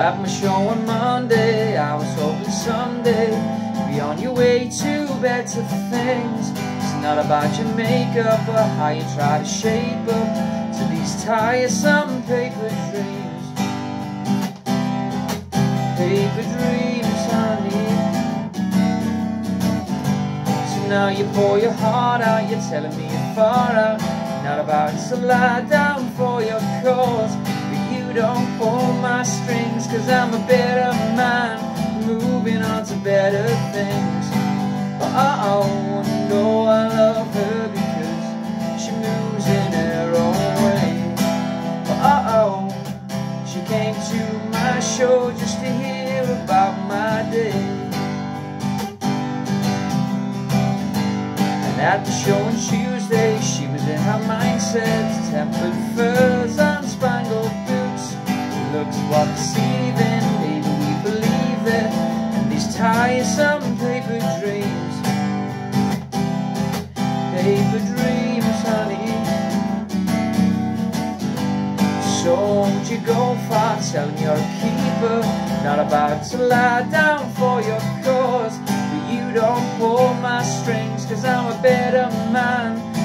at my show on Monday. I was hoping someday You'd Be on your way to better things. It's not about your makeup Or how you try to shape up To these tiresome paper dreams. Paper dreams, honey. So now you pour your heart out You're telling me you're far out. Not about to lie down for your cause don't pull my strings Cause I'm a better man Moving on to better things. But Uh Oh, no, I love her because She moves in her own way. Uh Oh, she came to my show Just to hear about my day. And at the show on Tuesday looks while deceiving Maybe we believe it And these tiresome paper dreams. Paper dreams, honey. So won't you go far telling you're keeper Not about to lie down for your cause? But you don't pull my strings Cause I'm a better man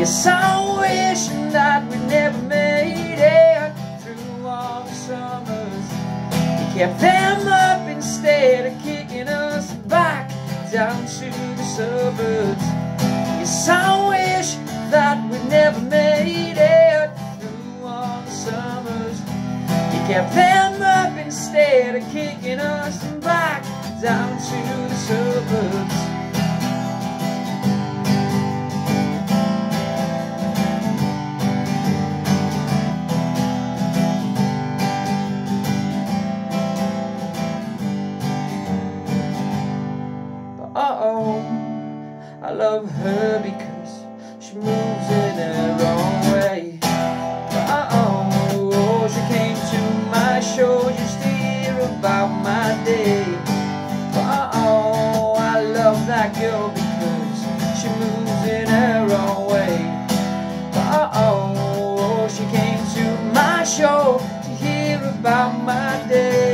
Yes, I wish that we never made it through all the summers. We kept them up instead of kicking us back down to the suburbs. Yes, I wish that we never made it through all the summers. You kept them up instead of kicking us back down to the suburbs. Uh-oh I love her because she moves in her own way. Uh-oh, oh, she came to my show just to hear about my day. Uh-oh, I love that girl because she moves in her own way. Uh-oh, oh, she came to my show to hear about my day